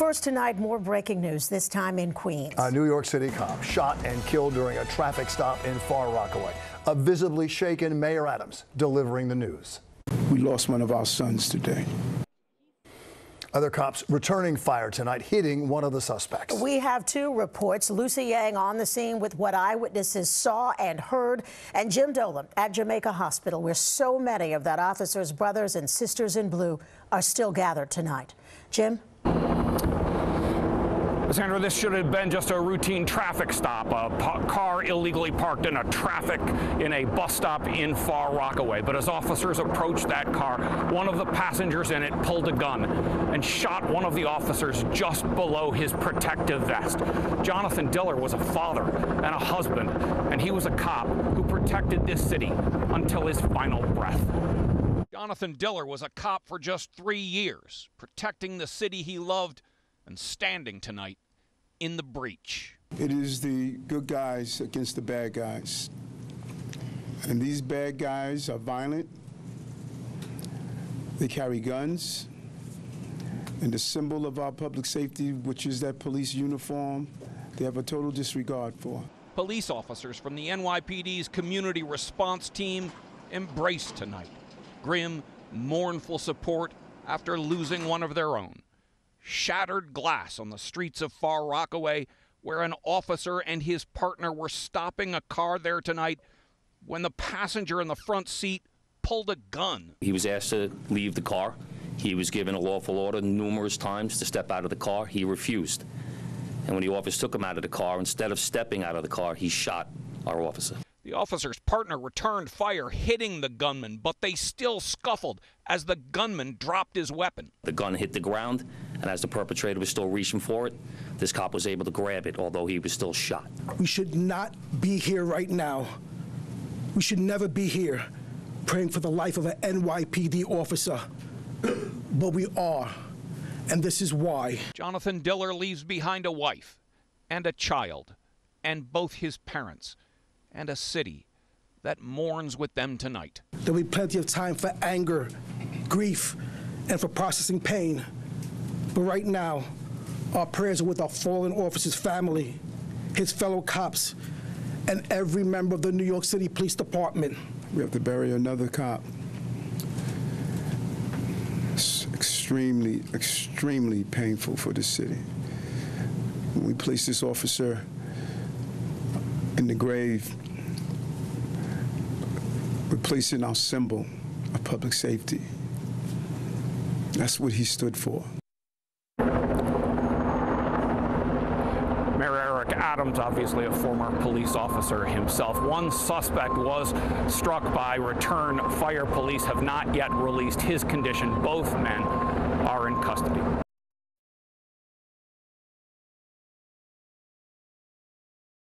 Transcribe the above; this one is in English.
First tonight, more breaking news, this time in Queens. A New York City cop shot and killed during a traffic stop in Far Rockaway. A visibly shaken Mayor Adams delivering the news. We lost one of our sons today. Other cops returning fire tonight, hitting one of the suspects. We have two reports. Lucy Yang on the scene with what eyewitnesses saw and heard, and Jim Dolan at Jamaica Hospital, where so many of that officer's brothers and sisters in blue are still gathered tonight. Jim? Sandra, this should have been just a routine traffic stop. A car illegally parked in a traffic in a bus stop in Far Rockaway. But as officers approached that car, one of the passengers in it pulled a gun and shot one of the officers just below his protective vest. Jonathan Diller was a father and a husband, and he was a cop who protected this city until his final breath. Jonathan Diller was a cop for just three years, protecting the city he loved and standing tonight in the breach. It is the good guys against the bad guys. And these bad guys are violent. They carry guns. And the symbol of our public safety, which is that police uniform, they have a total disregard for. Police officers from the NYPD's community response team embraced tonight. Grim, mournful support after losing one of their own shattered glass on the streets of Far Rockaway, where an officer and his partner were stopping a car there tonight when the passenger in the front seat pulled a gun. He was asked to leave the car. He was given a lawful order numerous times to step out of the car. He refused. And when the officer took him out of the car, instead of stepping out of the car, he shot our officer. The officer's partner returned fire, hitting the gunman, but they still scuffled as the gunman dropped his weapon. The gun hit the ground, and as the perpetrator was still reaching for it, this cop was able to grab it, although he was still shot. We should not be here right now. We should never be here praying for the life of an NYPD officer. But we are, and this is why. Jonathan Diller leaves behind a wife and a child and both his parents and a city that mourns with them tonight. There'll be plenty of time for anger, grief, and for processing pain. But right now, our prayers are with our fallen officer's family, his fellow cops, and every member of the New York City Police Department. We have to bury another cop. It's extremely, extremely painful for the city. When we place this officer in the grave, replacing our symbol of public safety. That's what he stood for. Eric Adams, obviously a former police officer himself. One suspect was struck by return fire. Police have not yet released his condition. Both men are in custody.